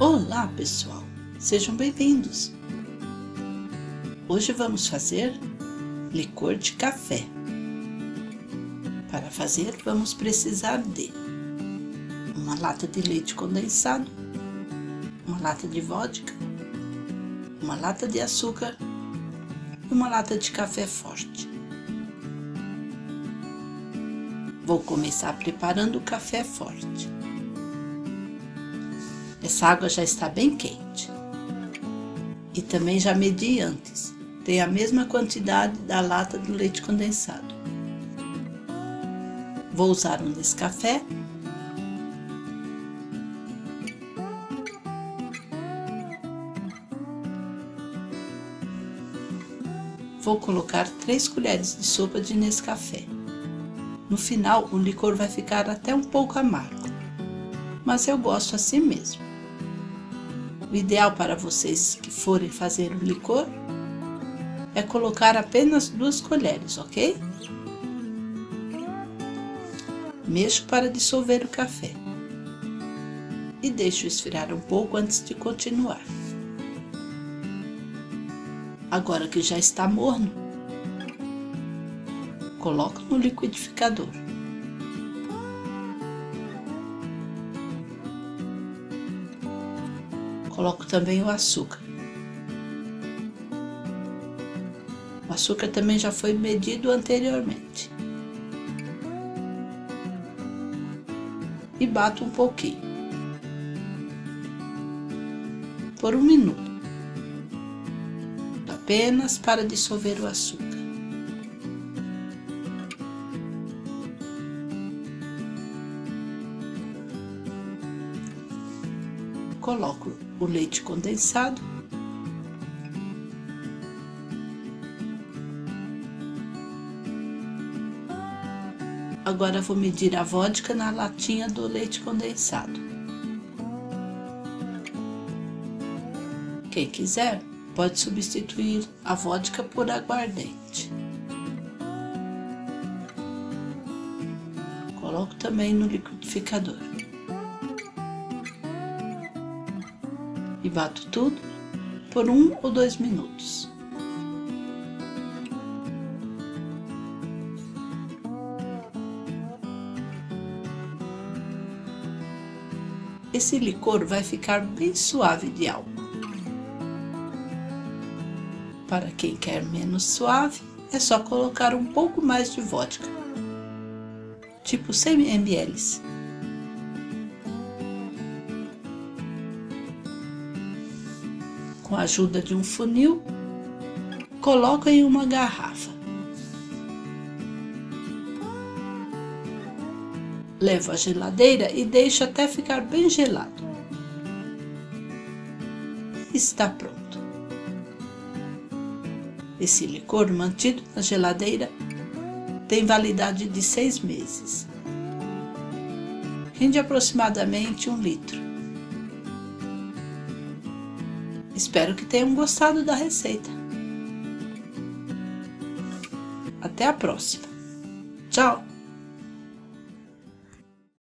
Olá, pessoal! Sejam bem-vindos! Hoje vamos fazer licor de café. Para fazer, vamos precisar de uma lata de leite condensado, uma lata de vodka, uma lata de açúcar e uma lata de café forte. Vou começar preparando o café forte. Essa água já está bem quente. E também já medi antes. Tem a mesma quantidade da lata do leite condensado. Vou usar um Nescafé. Vou colocar 3 colheres de sopa de Nescafé. No final, o licor vai ficar até um pouco amargo, mas eu gosto assim mesmo. O ideal para vocês que forem fazer o licor é colocar apenas duas colheres, ok? Mexo para dissolver o café e deixo esfriar um pouco antes de continuar. Agora que já está morno, coloco no liquidificador. Coloco também o açúcar. O açúcar também já foi medido anteriormente. E bato um pouquinho. Por um minuto. Apenas para dissolver o açúcar. Coloco o leite condensado. Agora vou medir a vodka na latinha do leite condensado. Quem quiser pode substituir a vodka por aguardente. Coloco também no liquidificador. E bato tudo por um ou dois minutos. Esse licor vai ficar bem suave de álcool. Para quem quer menos suave, é só colocar um pouco mais de vodka, tipo 100 ml. Com a ajuda de um funil, coloco em uma garrafa. Levo à geladeira e deixo até ficar bem gelado. Está pronto. Esse licor mantido na geladeira tem validade de seis meses. Rende aproximadamente um litro. Espero que tenham gostado da receita. Até a próxima. Tchau!